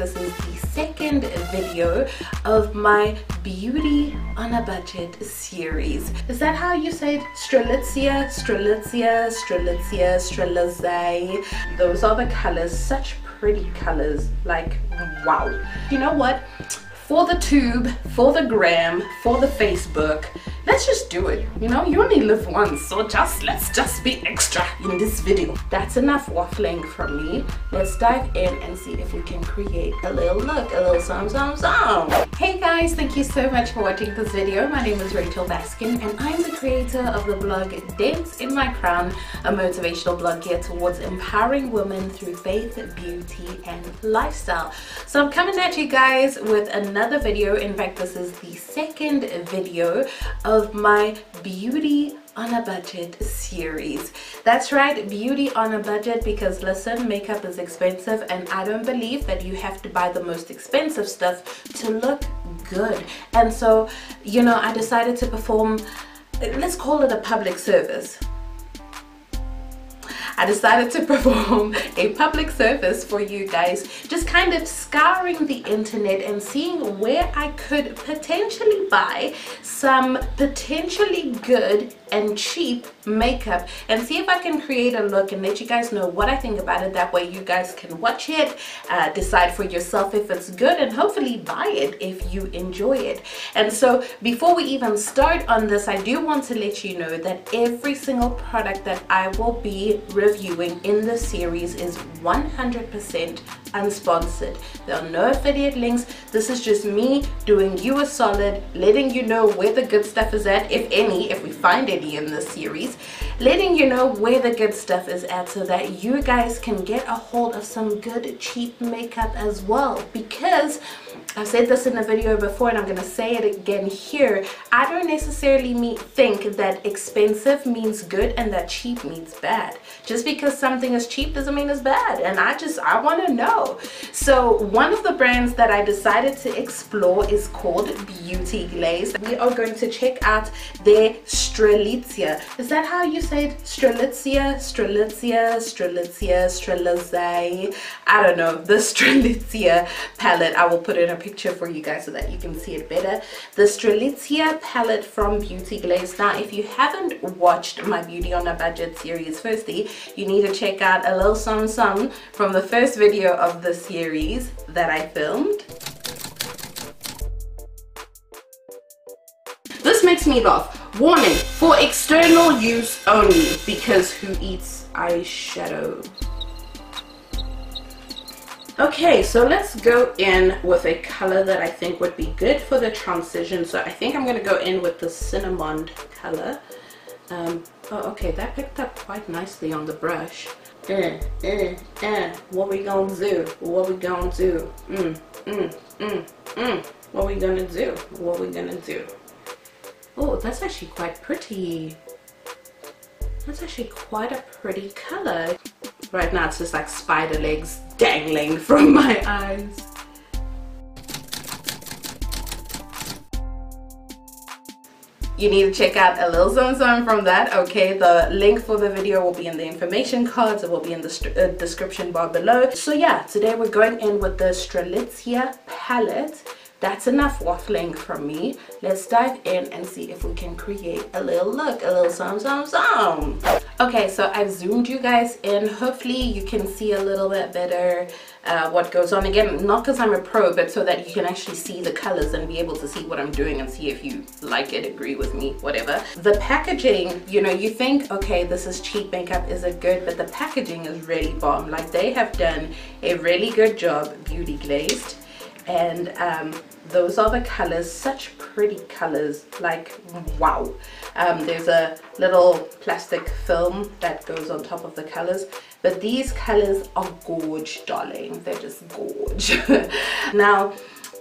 this is the second video of my beauty on a budget series. Is that how you say it? Strelitzia strelitzia strelitzia strelizia those are the colors such pretty colors like wow. You know what? For the tube for the gram for the facebook let's just do it. You know you only live once so just let's just be extra in this video. That's enough waffling from me. Let's dive in and see if we can create a little look a little some some some. Hey guys thank you so much for watching this video. My name is rachel baskin and i'm the creator of the blog Dents In My Crown a motivational blog geared towards empowering women through faith beauty and lifestyle. So i'm coming at you guys with another video. In fact this is the second video of my beauty on a budget series. That's right beauty on a budget because listen makeup is expensive and i don't believe that you have to buy the most expensive stuff to look good. And so you know i decided to perform let's call it a public service I decided to perform a public service for you guys, just kind of scouring the internet and seeing where I could potentially buy some potentially good and cheap makeup and see if I can create a look and let you guys know what I think about it. That way you guys can watch it, uh, decide for yourself if it's good and hopefully buy it if you enjoy it. And so before we even start on this, I do want to let you know that every single product that I will be reviewing in this series is 100% unsponsored. There are no affiliate links. This is just me doing you a solid, letting you know where the good stuff is at, if any, if we find any in this series, letting you know where the good stuff is at so that you guys can get a hold of some good cheap makeup as well because I've said this in a video before and I'm going to say it again here. I don't necessarily think that expensive means good and that cheap means bad. Just because something is cheap doesn't mean it's bad. And I just, I want to know. So one of the brands that I decided to explore is called Beauty Glaze. We are going to check out their Strelitzia. Is that how you say it? Strelitzia, Strelitzia, Strelitzia. I don't know. The Strelitzia palette. I will put in a picture for you guys so that you can see it better. The Strelitzia palette from Beauty Glaze. Now, if you haven't watched my Beauty on a Budget series, firstly, you need to check out a little song song from the first video of the series that I filmed. This makes me laugh. Warning, for external use only, because who eats eyeshadow? Okay, so let's go in with a color that I think would be good for the transition. So I think I'm going to go in with the cinnamon color. Um, oh, okay, that picked up quite nicely on the brush. Uh, uh, uh, what we gonna do? What we gonna do? Mm, mm, mm, mm. What we gonna do? What we gonna do? Oh, that's actually quite pretty. That's actually quite a pretty color. Right now it's just like spider legs dangling from my eyes. You need to check out a little something from that okay? The link for the video will be in the information cards. It will be in the uh, description bar below. So yeah today we're going in with the strelitzia palette. That's enough waffling from me. Let's dive in and see if we can create a little look, a little some, some, some. Okay, so I've zoomed you guys in. Hopefully you can see a little bit better uh, what goes on. Again, not because I'm a pro, but so that you can actually see the colors and be able to see what I'm doing and see if you like it, agree with me, whatever. The packaging, you know, you think, okay, this is cheap makeup, is it good? But the packaging is really bomb. Like they have done a really good job, Beauty Glazed and um, those are the colors such pretty colors like wow. Um, there's a little plastic film that goes on top of the colors but these colors are gorge darling. They're just gorge. Now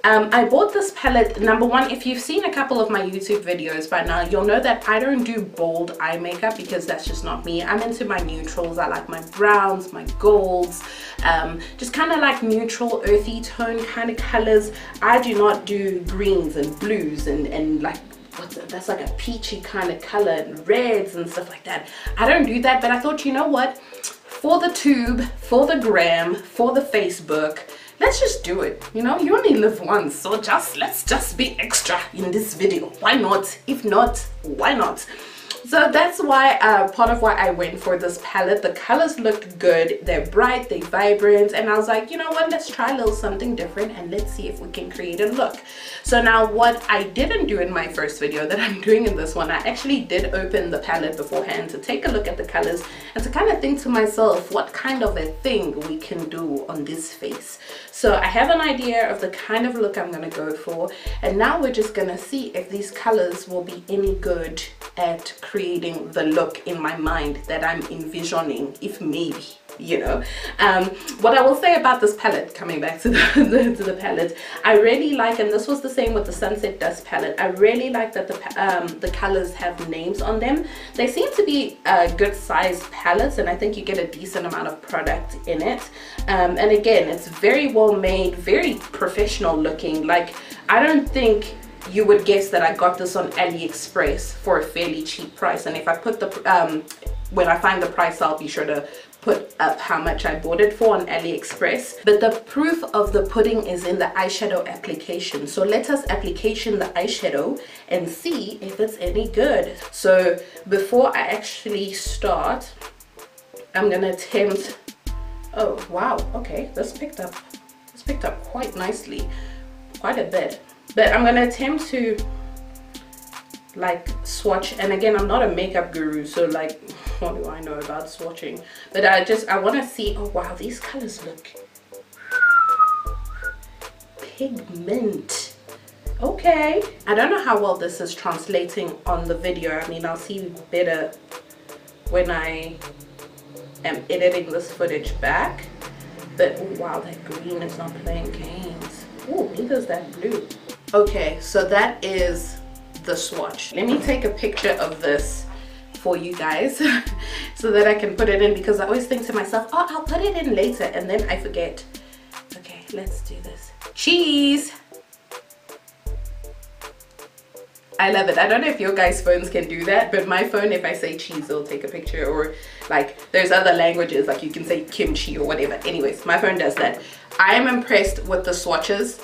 um, I bought this palette, number one, if you've seen a couple of my YouTube videos by now, you'll know that I don't do bold eye makeup because that's just not me. I'm into my neutrals. I like my browns, my golds, um, just kind of like neutral, earthy tone kind of colors. I do not do greens and blues and, and like that's like a peachy kind of color and reds and stuff like that. I don't do that, but I thought, you know what? For the tube, for the gram, for the Facebook, let's just do it. You know, you only live once, so just let's just be extra in this video. Why not? If not, why not? So that's why, uh, part of why I went for this palette. The colors looked good, they're bright, they're vibrant, and I was like, you know what, let's try a little something different and let's see if we can create a look. So now what I didn't do in my first video that I'm doing in this one, I actually did open the palette beforehand to take a look at the colors and to kind of think to myself what kind of a thing we can do on this face. So I have an idea of the kind of look I'm going to go for and now we're just going to see if these colors will be any good at creating the look in my mind that I'm envisioning, if maybe you know. Um, what I will say about this palette coming back to the, the, to the palette I really like and this was the same with the sunset dust palette I really like that the um, the colors have names on them. They seem to be uh, good sized palettes and I think you get a decent amount of product in it. Um, and again it's very well made very professional looking like I don't think you would guess that I got this on AliExpress for a fairly cheap price and if I put the um, when I find the price I'll be sure to put up how much I bought it for on AliExpress but the proof of the pudding is in the eyeshadow application. So let us application the eyeshadow and see if it's any good. So before I actually start I'm gonna attempt oh wow okay this picked up this picked up quite nicely quite a bit. But I'm gonna attempt to like swatch and again I'm not a makeup guru so like what do I know about swatching? But I just I want to see oh wow these colors look pigment. Okay. I don't know how well this is translating on the video. I mean I'll see better when I am editing this footage back. But oh, wow that green is not playing games. Oh neither is that blue. Okay so that is the swatch let me take a picture of this for you guys so that I can put it in because I always think to myself oh I'll put it in later and then I forget okay let's do this cheese I love it. I don't know if your guys' phones can do that, but my phone, if I say cheese, it'll take a picture or like there's other languages, like you can say kimchi or whatever. Anyways, my phone does that. I am impressed with the swatches.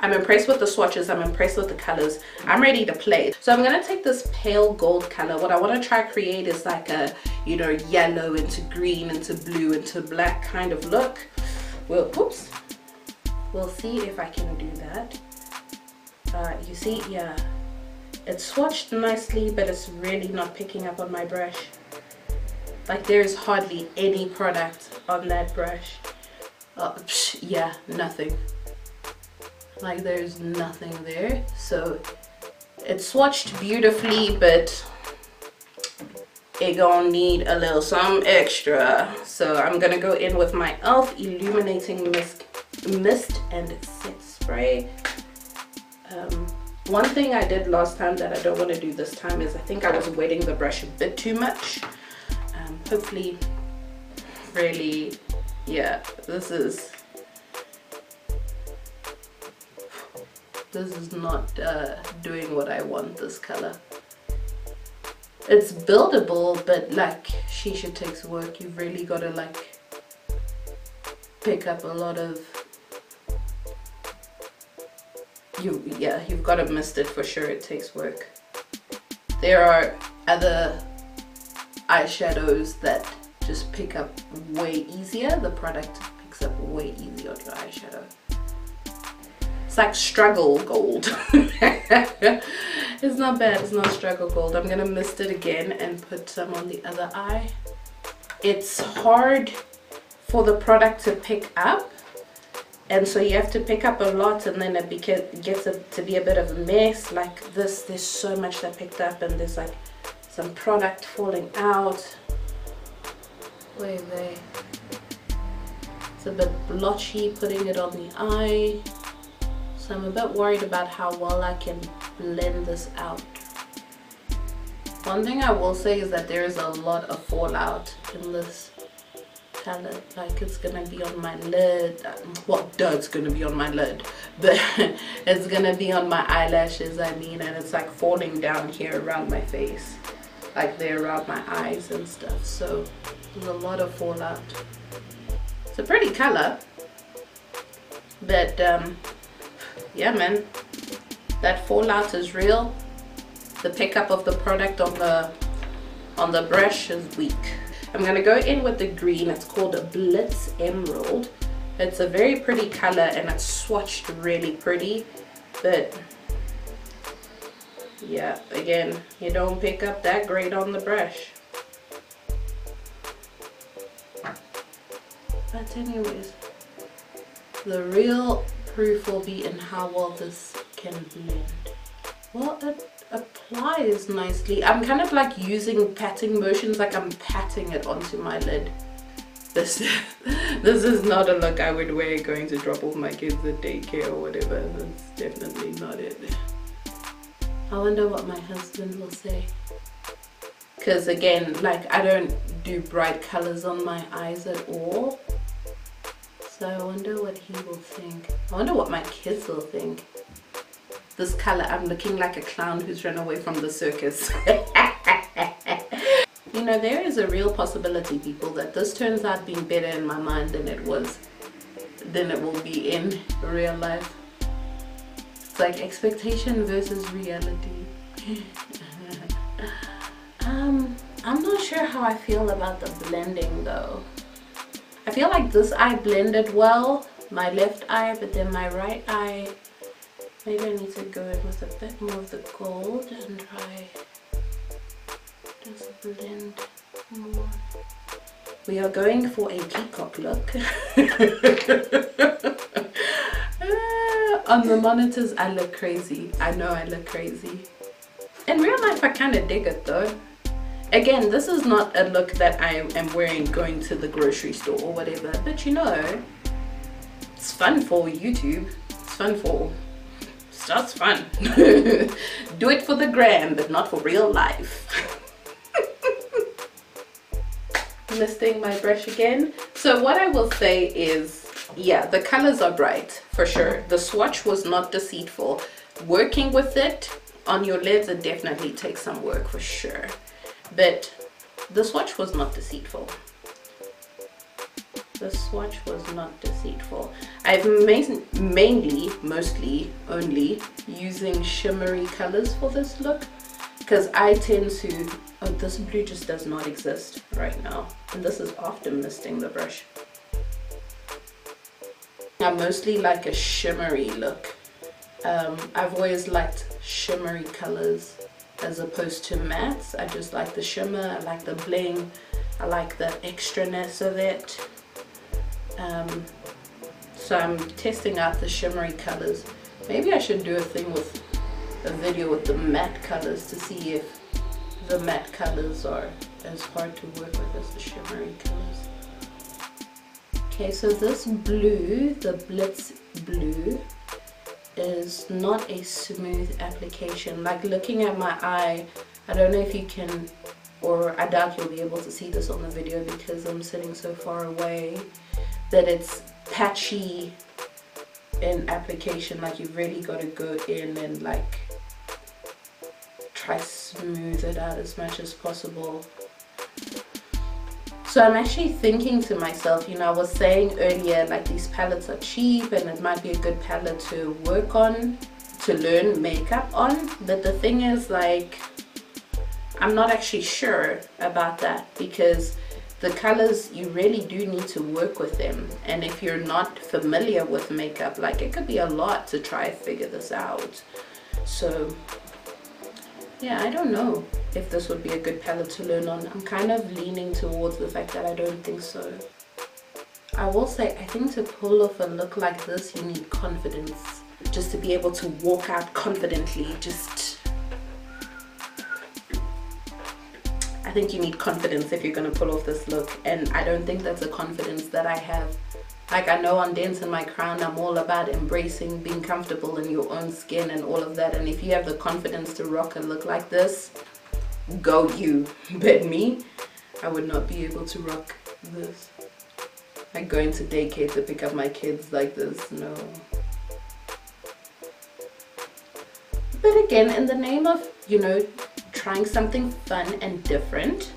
I'm impressed with the swatches. I'm impressed with the colors. I'm ready to play. So I'm going to take this pale gold color. What I want to try create is like a, you know, yellow into green into blue into black kind of look. Well, oops. We'll see if I can do that. Uh, you see, yeah. It's swatched nicely, but it's really not picking up on my brush. Like there's hardly any product on that brush. Uh, psh, yeah, nothing like there's nothing there. So it's swatched beautifully but it gonna need a little some extra. So i'm gonna go in with my e.l.f. illuminating mist mist and set spray. Um, one thing i did last time that i don't want to do this time is i think i was wetting the brush a bit too much. Um, hopefully really yeah this is this is not uh, doing what I want this color. It's buildable but like shisha takes work. You've really got to like pick up a lot of you yeah you've got to mist it for sure. It takes work. There are other eyeshadows that just pick up way easier. The product picks up way easier on your eyeshadow like struggle gold. It's not bad it's not struggle gold. I'm gonna mist it again and put some on the other eye. It's hard for the product to pick up and so you have to pick up a lot and then it gets to be a bit of a mess like this. There's so much that picked up and there's like some product falling out. Are they? It's a bit blotchy putting it on the eye so I'm a bit worried about how well I can blend this out. One thing I will say is that there is a lot of fallout in this palette. Like it's gonna be on my lid. Well, duh, it's gonna be on my lid. But it's gonna be on my eyelashes, I mean, and it's like falling down here around my face. Like there around my eyes and stuff. So there's a lot of fallout. It's a pretty color But um, yeah, man, that fallout is real. The pickup of the product on the on the brush is weak. I'm gonna go in with the green. It's called a Blitz Emerald. It's a very pretty color and it's swatched really pretty, but yeah, again, you don't pick up that great on the brush. But anyways, the real proof will be in how well this can blend. Well, it applies nicely. I'm kind of like using patting motions, like I'm patting it onto my lid. This, this is not a look I would wear going to drop off my kids at daycare or whatever. That's definitely not it. I wonder what my husband will say. Because again, like I don't do bright colors on my eyes at all. So I wonder what he will think. I wonder what my kids will think. This color, I'm looking like a clown who's run away from the circus. you know, there is a real possibility, people, that this turns out being better in my mind than it was, than it will be in real life. It's like expectation versus reality. um, I'm not sure how I feel about the blending though. I feel like this eye blended well, my left eye, but then my right eye, maybe I need to go in with a bit more of the gold and try just blend more. We are going for a peacock look. On the monitors, I look crazy. I know I look crazy. In real life, I kind of dig it though. Again, this is not a look that I am wearing going to the grocery store or whatever, but you know, it's fun for YouTube. It's fun for, just fun. Do it for the gram, but not for real life. Misting my brush again. So what I will say is, yeah, the colors are bright for sure. The swatch was not deceitful. Working with it on your lids, it definitely takes some work for sure but the swatch was not deceitful. The swatch was not deceitful. I've mainly mostly only using shimmery colors for this look because i tend to oh this blue just does not exist right now and this is after misting the brush. I mostly like a shimmery look. Um, i've always liked shimmery colors as opposed to mattes. I just like the shimmer, I like the bling, I like the extraness of it. Um, so I'm testing out the shimmery colors. Maybe I should do a thing with a video with the matte colors to see if the matte colors are as hard to work with as the shimmery colors. Okay, so this blue, the Blitz blue, is not a smooth application. Like looking at my eye I don't know if you can or I doubt you'll be able to see this on the video because I'm sitting so far away that it's patchy in application. Like you've really got to go in and like try to smooth it out as much as possible so I'm actually thinking to myself, you know, I was saying earlier, like these palettes are cheap and it might be a good palette to work on, to learn makeup on. But the thing is like, I'm not actually sure about that because the colors, you really do need to work with them. And if you're not familiar with makeup, like it could be a lot to try figure this out. So yeah, I don't know if this would be a good palette to learn on. I'm kind of leaning towards the fact that I don't think so. I will say, I think to pull off a look like this, you need confidence. Just to be able to walk out confidently, just... I think you need confidence if you're going to pull off this look. And I don't think that's a confidence that I have. Like I know on Dents In My Crown, I'm all about embracing being comfortable in your own skin and all of that. And if you have the confidence to rock and look like this, go you. But me, I would not be able to rock this. Like going to daycare to pick up my kids like this, no. But again, in the name of, you know, trying something fun and different,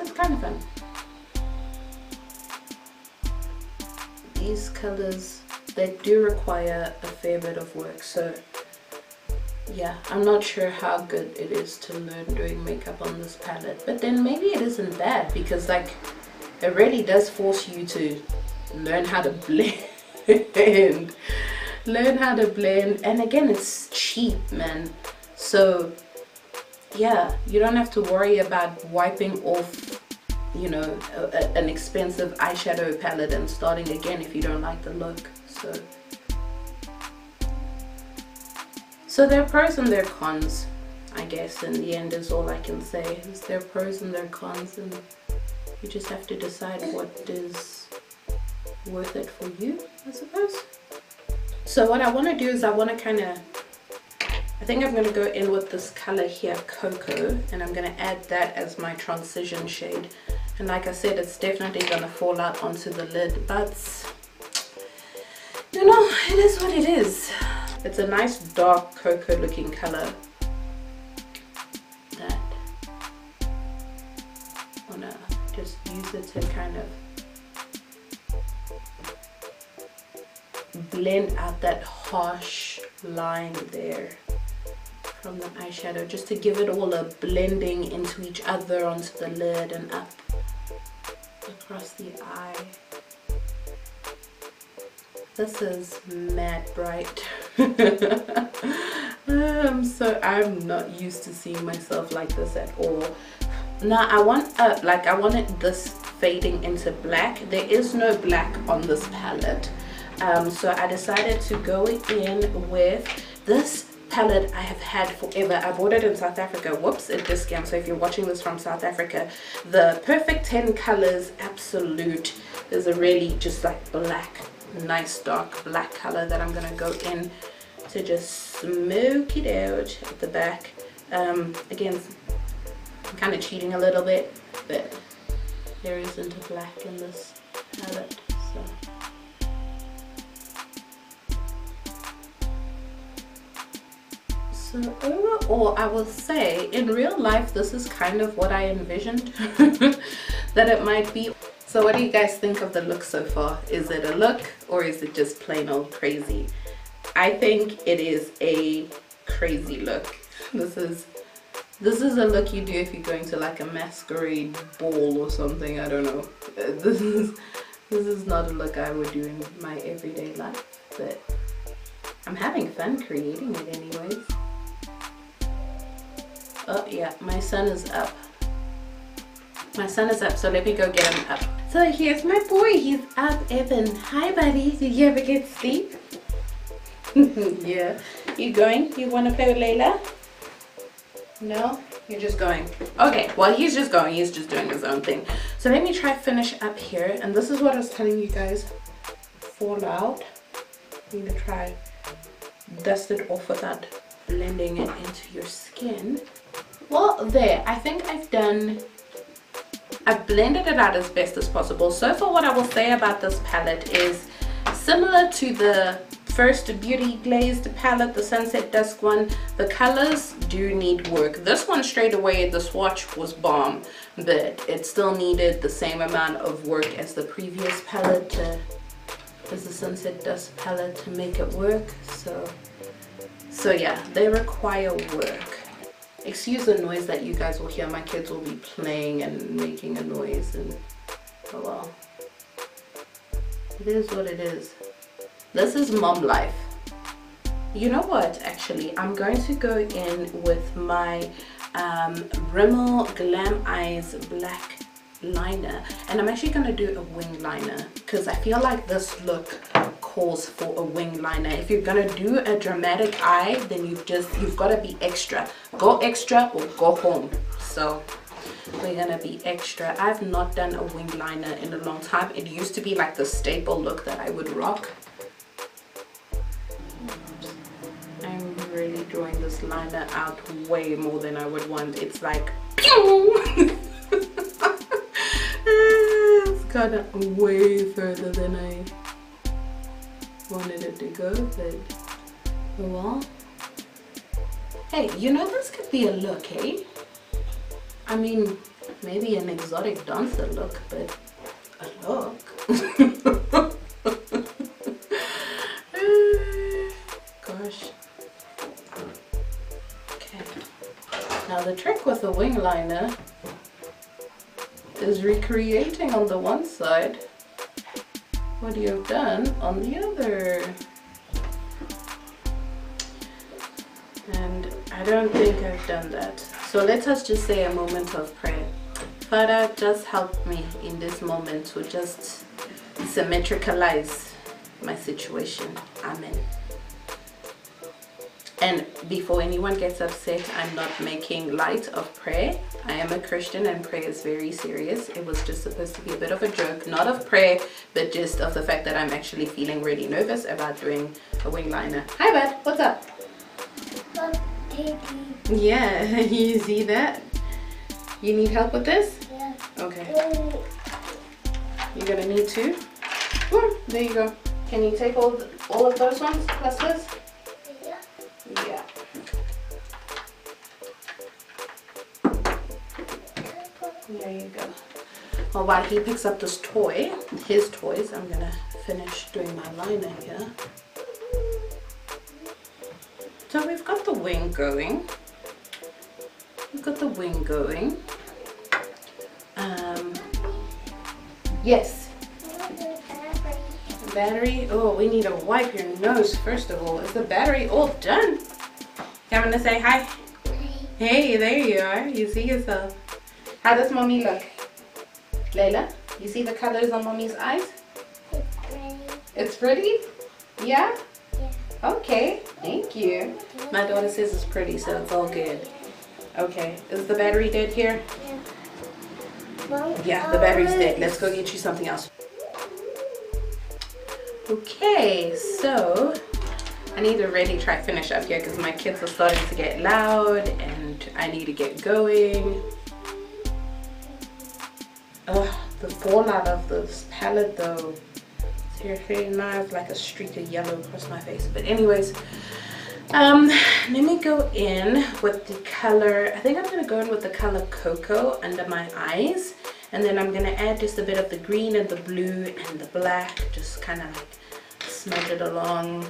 it's kind of fun. These colors, they do require a fair bit of work. So yeah, I'm not sure how good it is to learn doing makeup on this palette. But then maybe it isn't bad because like it really does force you to learn how to blend. learn how to blend. And again, it's cheap, man. So yeah, you don't have to worry about wiping off you know, a, a, an expensive eyeshadow palette and starting again if you don't like the look. So, so there are pros and there are cons, I guess. In the end, is all I can say. Is there are pros and there are cons, and you just have to decide what is worth it for you, I suppose. So what I want to do is I want to kind of I think I'm going to go in with this color here, Cocoa, and I'm going to add that as my transition shade and like I said it's definitely gonna fall out onto the lid but you know it is what it is. It's a nice dark cocoa looking color that I wanna just use it to kind of blend out that harsh line there from the eyeshadow just to give it all a blending into each other onto the lid and up across the eye. This is mad bright. so I'm not used to seeing myself like this at all. Now I want uh, like I wanted this fading into black. There is no black on this palette. Um, so I decided to go in with this palette I have had forever. I bought it in South Africa. Whoops, a discount. So if you're watching this from South Africa, the Perfect 10 Colors Absolute is a really just like black, nice dark black color that I'm going to go in to just smoke it out at the back. Um, again, I'm kind of cheating a little bit, but there isn't a black in this palette. So overall, I will say in real life, this is kind of what I envisioned that it might be. So what do you guys think of the look so far? Is it a look or is it just plain old crazy? I think it is a crazy look. This is this is a look you do if you're going to like a masquerade ball or something. I don't know. This is this is not a look I would do in my everyday life, but I'm having fun creating it anyways. Oh yeah, my son is up. My son is up, so let me go get him up. So here's my boy, he's up, Evan. Hi buddy, did you ever get sleep? yeah. You going? You wanna play with Layla? No? You're just going. Okay, well he's just going, he's just doing his own thing. So let me try finish up here, and this is what I was telling you guys. Fall out. I'm gonna try dust it off without blending it into your skin well there. I think i've done i've blended it out as best as possible. So far what i will say about this palette is similar to the first beauty glazed palette the sunset dusk one the colors do need work. This one straight away the swatch was bomb but it still needed the same amount of work as the previous palette to, as the sunset dusk palette to make it work. So so yeah they require work excuse the noise that you guys will hear. My kids will be playing and making a noise and oh well. It is what it is. This is mom life. You know what actually? I'm going to go in with my um, Rimmel Glam Eyes black liner. And I'm actually going to do a wing liner because I feel like this look calls for a wing liner. If you're gonna do a dramatic eye then you've just you've got to be extra. Go extra or go home. So we're gonna be extra. I've not done a wing liner in a long time. It used to be like the staple look that i would rock. I'm really drawing this liner out way more than i would want. It's like it's kind of way further than i wanted it to go, but oh well. Hey, you know this could be a look, hey? I mean, maybe an exotic dancer look, but a look? Gosh. Okay. Now the trick with the wing liner is recreating on the one side what do you've done on the other. And I don't think I've done that. So let us just say a moment of prayer. Father, just help me in this moment to just symmetricalize my situation. Amen. And before anyone gets upset, I'm not making light of prayer. I am a Christian and prayer is very serious. It was just supposed to be a bit of a joke, not of prayer, but just of the fact that I'm actually feeling really nervous about doing a wing liner. Hi, bud. What's up? Yeah, you see that? You need help with this? Yeah. Okay. You're gonna need to. Ooh, there you go. Can you take all, the, all of those ones plus this? There you go. Well, while he picks up this toy, his toys, I'm gonna finish doing my liner here. So we've got the wing going. We've got the wing going. Um, yes, battery. Oh, we need to wipe your nose first of all. Is the battery all done? Having to say hi? Hey, there you are. You see yourself. How does mommy look? Layla, you see the colors on mommy's eyes? It's pretty? It's Yeah? Yeah. Okay, thank you. My daughter says it's pretty, so it's all good. Okay, is the battery dead here? Yeah, the battery's dead. Let's go get you something else. Okay, so I need to really try finish up here because my kids are starting to get loud and I need to get going. Ugh, the fallout of this palette though. Seriously, now I have like a streak of yellow across my face. But anyways, um, let me go in with the color, I think I'm gonna go in with the color Cocoa under my eyes. And then I'm gonna add just a bit of the green and the blue and the black, just kind of like smudge it along.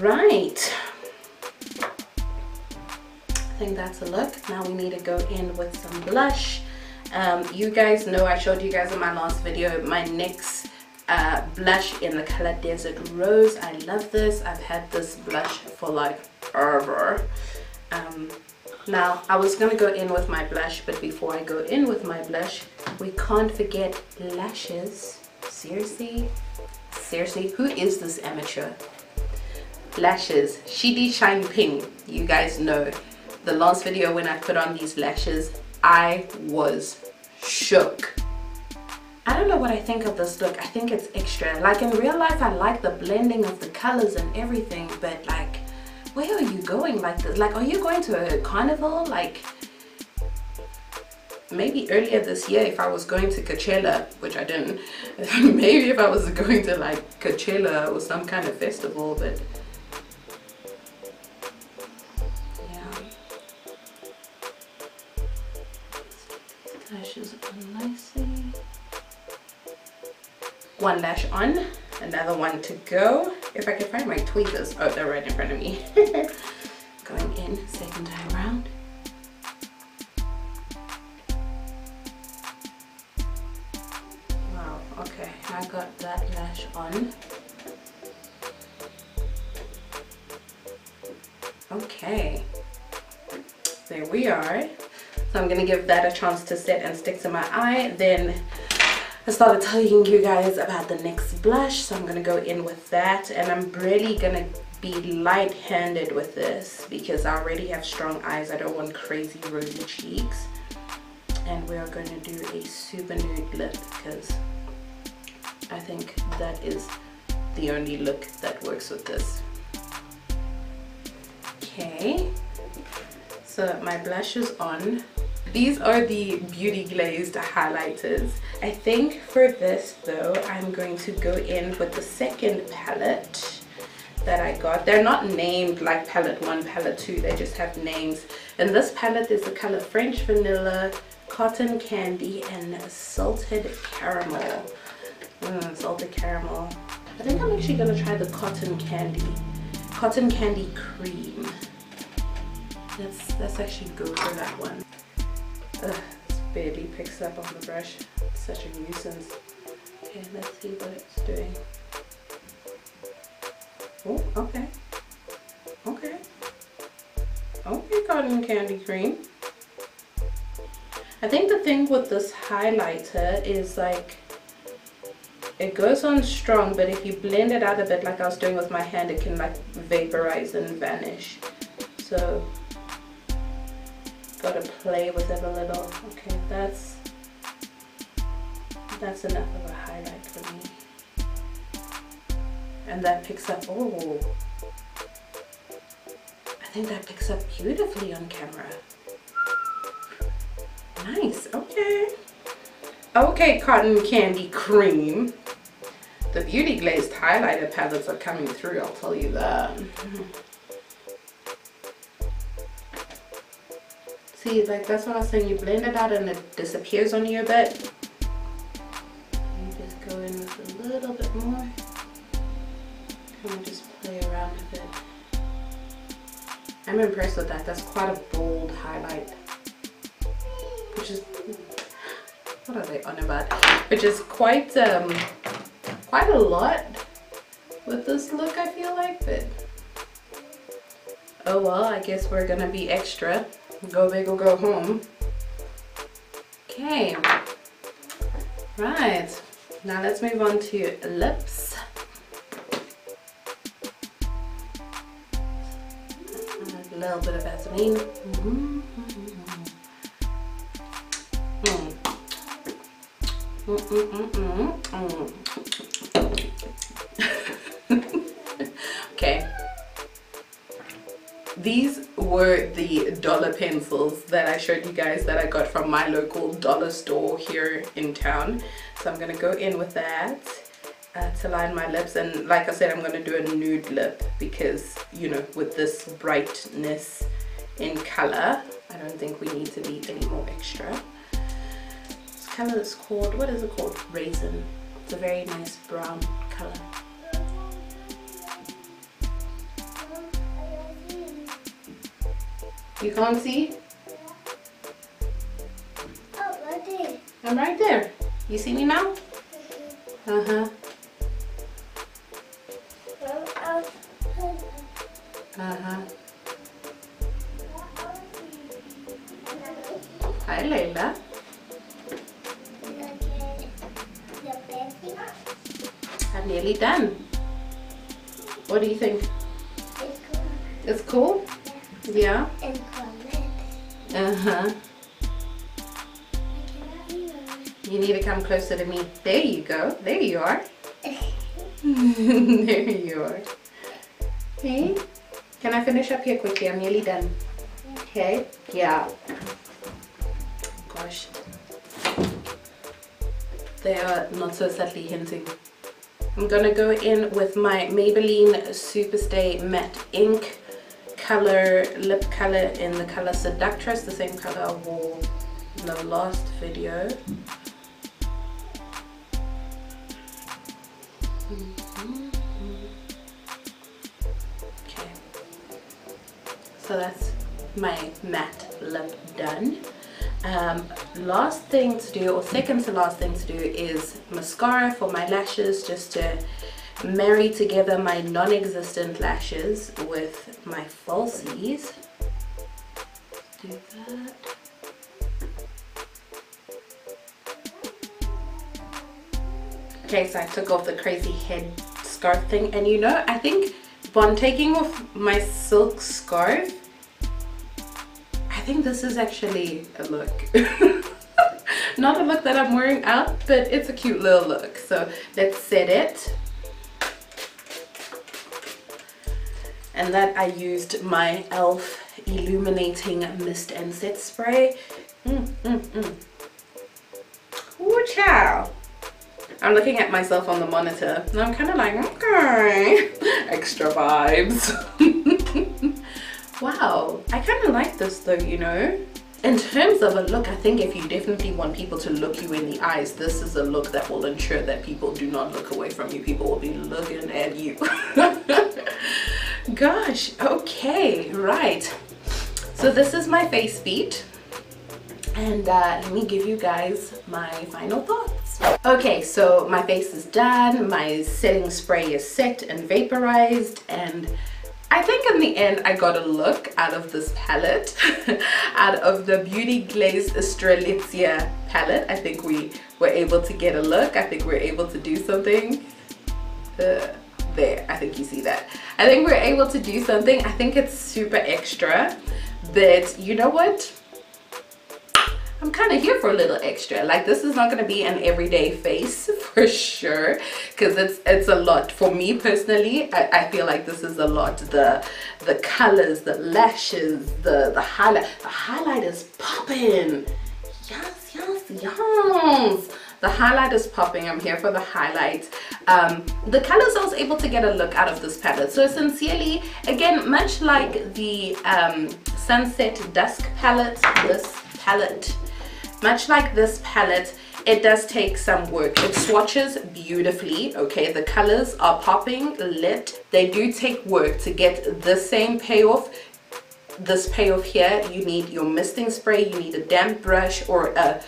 Right. I think that's a look. Now we need to go in with some blush. Um, you guys know I showed you guys in my last video my NYX uh, blush in the color Desert Rose. I love this. I've had this blush for like ever. Um, now I was gonna go in with my blush, but before I go in with my blush, we can't forget lashes. Seriously? Seriously, who is this amateur? Lashes, Shidi Shine Ping. You guys know the last video when I put on these lashes, I was shook. I don't know what I think of this look. I think it's extra. Like in real life, I like the blending of the colors and everything, but like, where are you going like this? Like, are you going to a carnival? Like, maybe earlier this year if I was going to Coachella, which I didn't, maybe if I was going to like Coachella or some kind of festival, but One lash on, another one to go. If I can find my tweezers, oh, they're right in front of me. Going in, second time around. Wow, okay, I got that lash on. Okay, there we are. So I'm gonna give that a chance to set and stick to my eye. Then I started telling you guys about the NYX blush, so I'm gonna go in with that. And I'm really gonna be light-handed with this because I already have strong eyes. I don't want crazy rosy cheeks and we are going to do a super nude lip because I think that is the only look that works with this. Okay, so my blush is on. These are the Beauty Glazed highlighters. I think for this though, I'm going to go in with the second palette that I got. They're not named like palette 1, palette 2, they just have names. And this palette is the color French Vanilla, Cotton Candy, and Salted Caramel. Mm, salted Caramel. I think I'm actually going to try the Cotton Candy. Cotton Candy Cream. Let's, let's actually go for that one. Ugh, this baby picks up on the brush. It's such a nuisance. Okay, let's see what it's doing. Oh, okay. Okay. Oh, okay, cotton candy cream. I think the thing with this highlighter is like it goes on strong but if you blend it out a bit like I was doing with my hand it can like vaporize and vanish so gotta play with it a little. Okay that's that's enough of a highlight for me. And that picks up oh. I think that picks up beautifully on camera. Nice okay. Okay cotton candy cream. The beauty glazed highlighter palettes are coming through I'll tell you that mm-hmm. See like that's what I was saying you blend it out and it disappears on you a bit you just go in with a little bit more. Kind of just play around with it I'm impressed with that. That's quite a bold highlight. Which is what are they on about? Which is quite um quite a lot with this look I feel like but oh well I guess we're gonna be extra go big or go home. Okay. Right. Now let's move on to lips. A little bit of Vaseline mm -hmm. Mm -mm -mm okay. These were the dollar pencils that I showed you guys that I got from my local dollar store here in town. So I'm going to go in with that uh, to line my lips. And like I said, I'm going to do a nude lip because, you know, with this brightness in color, I don't think we need to be any more extra This color is called, what is it called? Raisin. It's a very nice brown color. You can't see? Oh, right there. I'm right there. You see me now? Uh-huh. Uh-huh. Hi, Layla. I'm nearly done. What do you think? It's cool. It's cool? Yeah? Quiet. Uh-huh. You need to come closer to me. There you go. There you are. there you are. Okay. Can I finish up here quickly? I'm nearly done. Okay. Yeah. Gosh. They are not so subtly hinting. I'm gonna go in with my Maybelline Superstay Matte Ink color, lip color in the color Seductress, the same color I wore in the last video. Okay, so that's my matte lip done. Um, last thing to do or second to last thing to do is mascara for my lashes just to marry together my non-existent lashes with my falsies do that okay so I took off the crazy head scarf thing and you know I think upon taking off my silk scarf I think this is actually a look. Not a look that I'm wearing out, but it's a cute little look. So let's set it. And that I used my e.l.f. Illuminating Mist and Set Spray. Mm, mm, mm. Ooh, child. I'm looking at myself on the monitor and I'm kind of like, okay, extra vibes. wow i kind of like this though you know in terms of a look i think if you definitely want people to look you in the eyes this is a look that will ensure that people do not look away from you people will be looking at you gosh okay right so this is my face beat and uh, let me give you guys my final thoughts. Okay, so my face is done, my setting spray is set and vaporized, and I think in the end I got a look out of this palette, out of the Beauty Glazed Strelitzia palette. I think we were able to get a look. I think we're able to do something. Uh, there, I think you see that. I think we're able to do something. I think it's super extra, but you know what? I'm kind of here for a little extra. Like this is not going to be an everyday face for sure because it's it's a lot. For me personally, I, I feel like this is a lot. The the colors, the lashes, the, the highlight. The highlight is popping. Yes, yes, yes. The highlight is popping. I'm here for the highlight. Um, the colors I was able to get a look out of this palette. So sincerely, again, much like the um, Sunset Dusk palette, this palette much like this palette, it does take some work. It swatches beautifully, okay? The colors are popping, lit. They do take work to get the same payoff this payoff here you need your misting spray you need a damp brush or a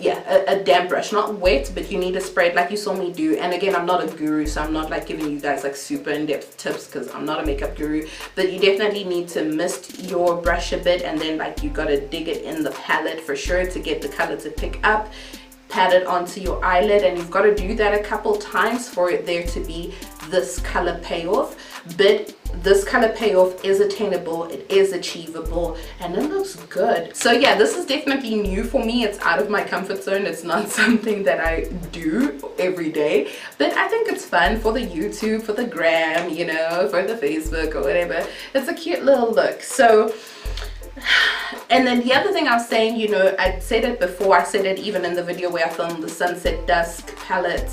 yeah a, a, damp brush not wet but you need to spray it like you saw me do. And again i'm not a guru so i'm not like giving you guys like super in-depth tips because i'm not a makeup guru. But you definitely need to mist your brush a bit and then like you gotta dig it in the palette for sure to get the color to pick up. Pat it onto your eyelid and you've got to do that a couple times for it there to be this color payoff. But this kind of payoff is attainable it is achievable and it looks good. So yeah this is definitely new for me. It's out of my comfort zone. It's not something that I do every day. But I think it's fun for the YouTube for the gram you know for the Facebook or whatever. It's a cute little look. So and then the other thing I was saying, you know, I said it before, I said it even in the video where I filmed the Sunset Dusk palette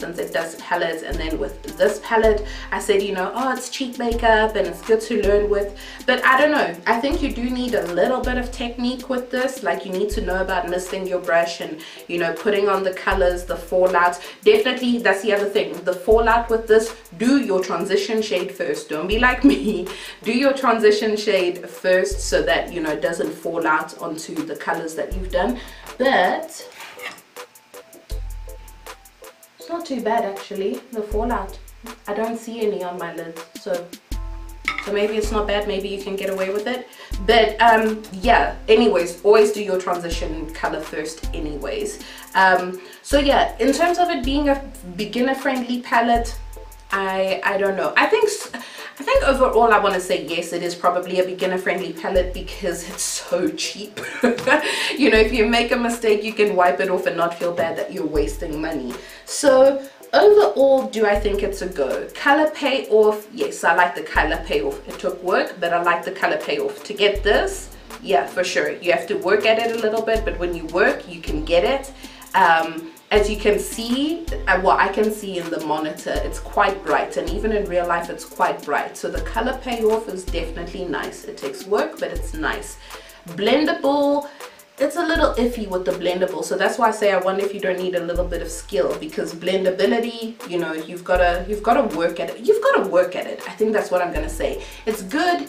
Sunset Dusk palettes and then with this palette I said you know oh it's cheap makeup and it's good to learn with. But I don't know. I think you do need a little bit of technique with this. Like you need to know about misting your brush and you know putting on the colors the fallout definitely that's the other thing. The fallout with this do your transition shade first. Don't be like me. Do your transition shade first so that you know it doesn't fall out onto the colors that you've done. But not too bad actually, the fallout. I don't see any on my lid, so so maybe it's not bad, maybe you can get away with it. But um, yeah, anyways, always do your transition color first anyways. Um, so yeah, in terms of it being a beginner friendly palette, I, I don't know. I think I think overall I want to say yes, it is probably a beginner friendly palette because it's so cheap. you know, if you make a mistake, you can wipe it off and not feel bad that you're wasting money. So overall, do I think it's a go? Color payoff, yes, I like the color payoff. It took work, but I like the color payoff. To get this, yeah, for sure. You have to work at it a little bit, but when you work, you can get it. Um, as you can see, uh, what I can see in the monitor, it's quite bright and even in real life it's quite bright. So the color payoff is definitely nice. It takes work, but it's nice. Blendable, it's a little iffy with the blendable. So that's why I say I wonder if you don't need a little bit of skill because blendability, you know, you've got to you've got to work at it. You've got to work at it. I think that's what I'm going to say. It's good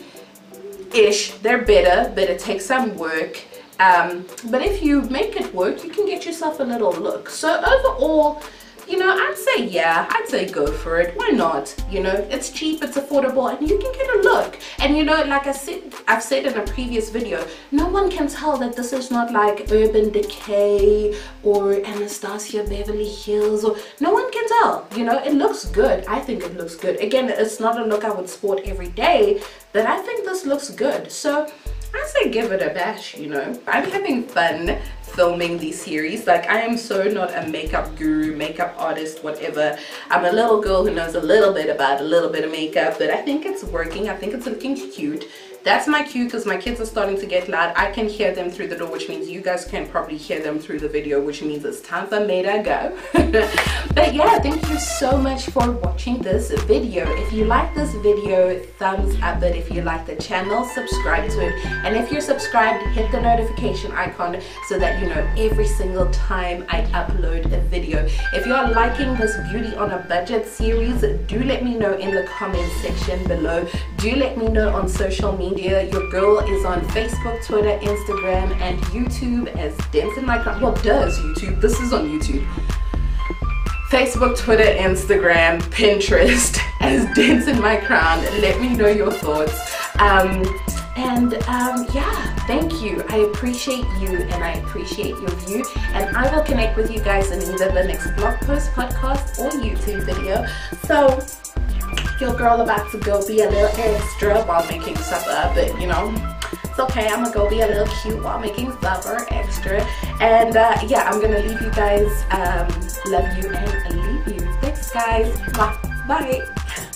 ish. They're better, but it takes some work um, but if you make it work, you can get yourself a little look. So overall, you know, I'd say yeah, I'd say go for it. Why not? You know, it's cheap, it's affordable, and you can get a look. And you know, like I said, I've said in a previous video, no one can tell that this is not like Urban Decay or Anastasia Beverly Hills, or no one can tell. You know, it looks good. I think it looks good. Again, it's not a look I would sport every day, but I think this looks good. So I say give it a bash, you know. I'm having fun filming these series. Like I am so not a makeup guru, makeup artist, whatever. I'm a little girl who knows a little bit about a little bit of makeup, but I think it's working. I think it's looking cute that's my cue because my kids are starting to get loud. I can hear them through the door which means you guys can probably hear them through the video which means it's time for me to go. But yeah thank you so much for watching this video. If you like this video thumbs up it if you like the channel subscribe to it. And if you're subscribed hit the notification icon so that you know every single time i upload a video. If you are liking this beauty on a budget series do let me know in the comment section below do let me know on social media. Your girl is on Facebook, Twitter, Instagram, and YouTube as Denson Crown. Well, does YouTube. This is on YouTube. Facebook, Twitter, Instagram, Pinterest as Denson Crown. Let me know your thoughts. Um, and um, yeah, thank you. I appreciate you and I appreciate your view. And I will connect with you guys in either the next blog post, podcast, or YouTube video. So your girl about to go be a little extra while making supper, but you know, it's okay. I'm gonna go be a little cute while making supper extra. And uh, yeah, I'm gonna leave you guys. Um, love you and leave you. Thanks, guys. Bye. Bye.